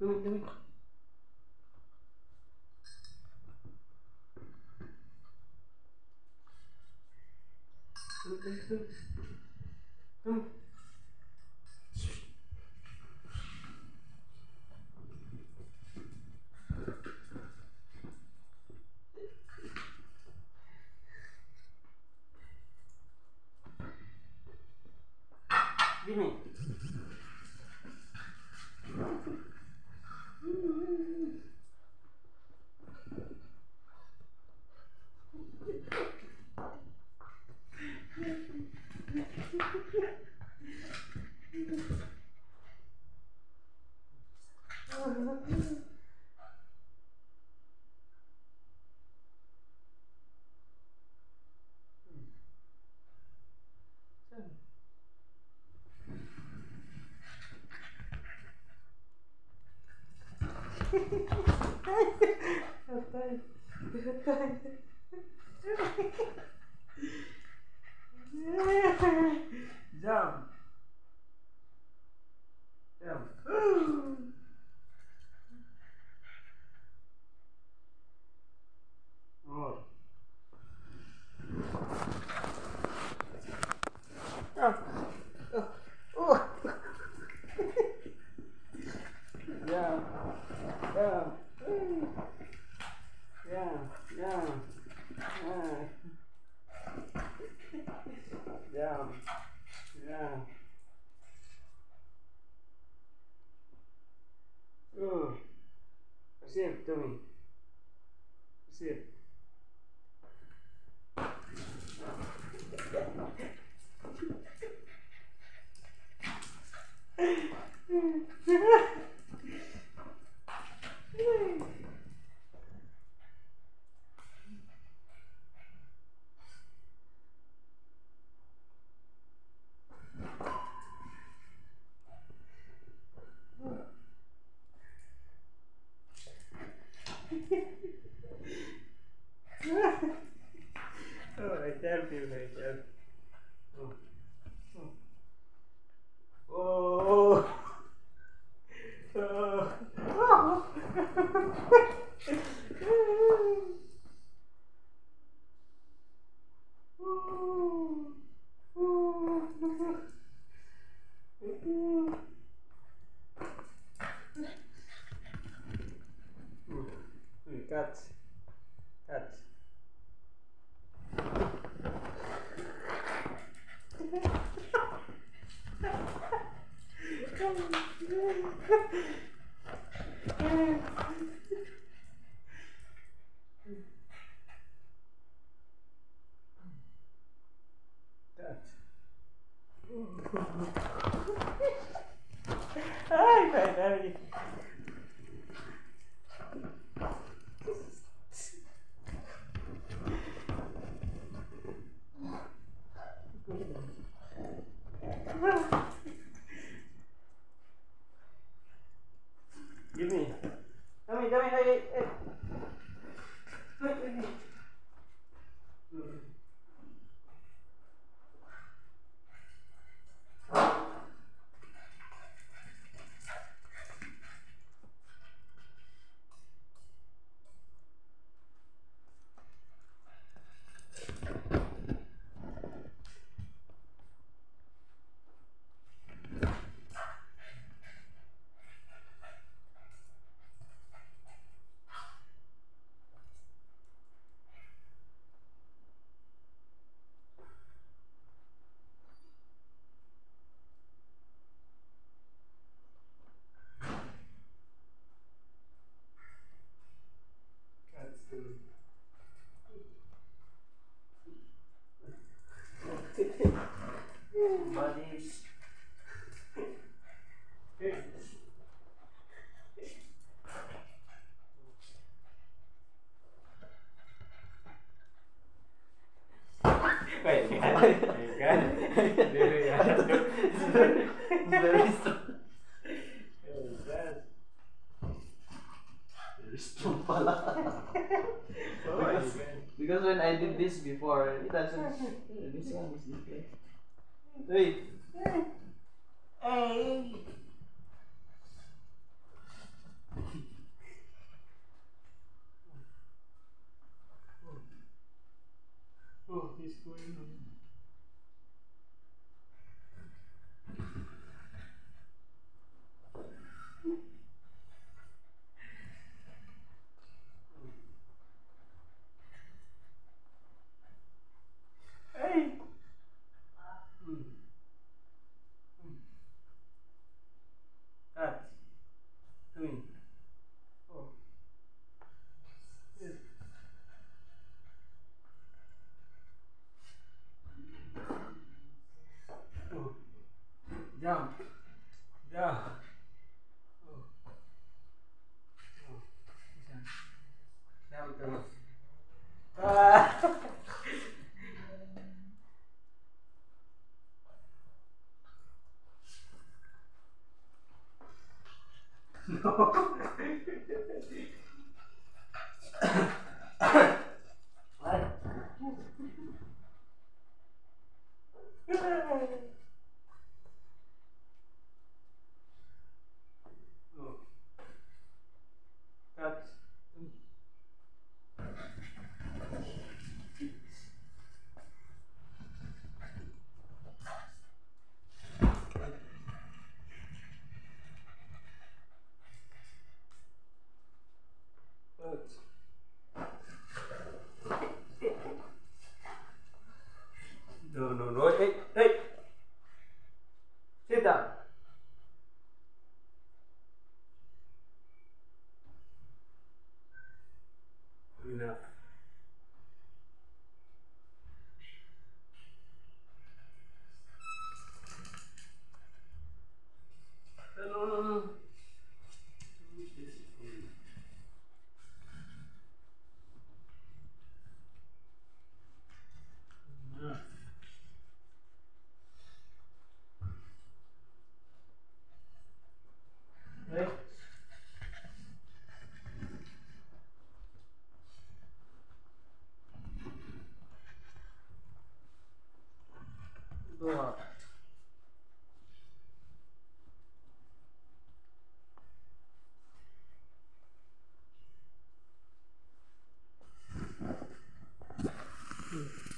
Ну, じゃあ。对。very, very it's very strong. Very strong pala. because, because when I did this before, it doesn't. This one is different. Wait. Vai.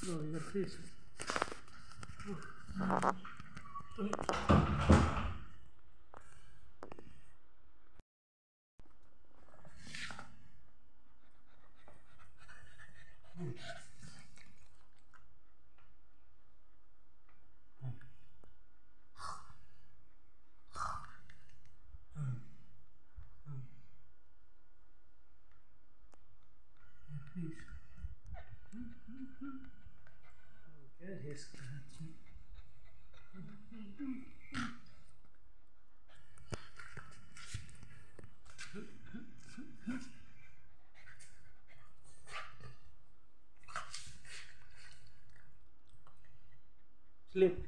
Droga, triste. Uh. Slip